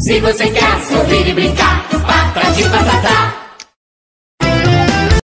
Se você quer sorrir e brincar, patrão de patatá.